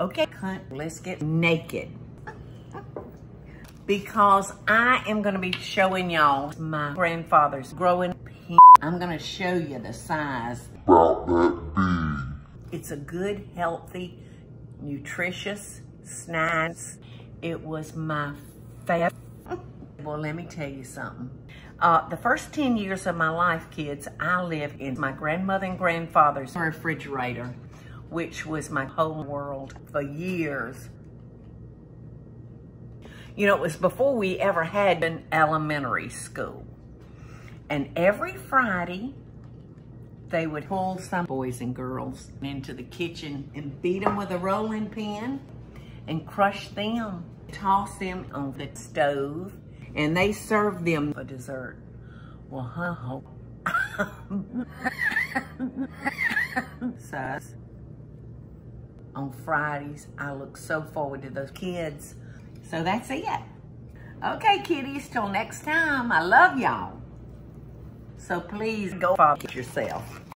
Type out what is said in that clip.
Okay, cunt, let's get naked. Because I am gonna be showing y'all my grandfather's growing penis. I'm gonna show you the size. about that big. It's a good, healthy, nutritious snacks. It was my favorite. Well, let me tell you something. Uh, the first 10 years of my life, kids, I lived in my grandmother and grandfather's refrigerator, which was my whole world for years. You know, it was before we ever had an elementary school. And every Friday, they would pull some boys and girls into the kitchen and beat them with a rolling pin and crush them, toss them on the stove, and they served them a dessert. Well, huh? Size. On Fridays, I look so forward to those kids. So that's it. Okay, kiddies, till next time. I love y'all. So please go fuck yourself.